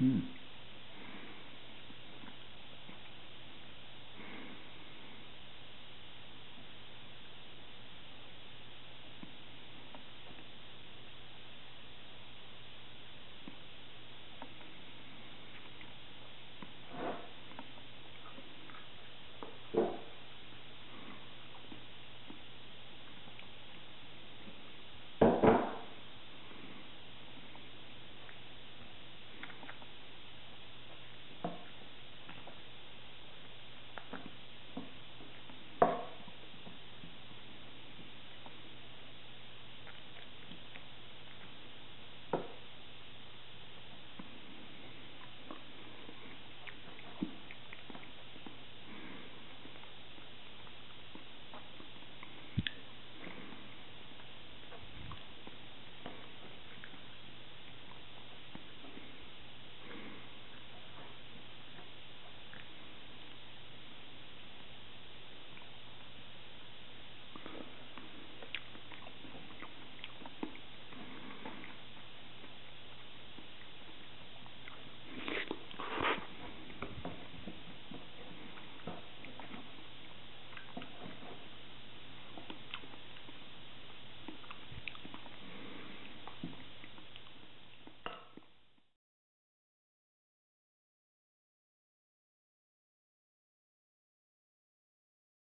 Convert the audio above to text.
Hmm.